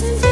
listen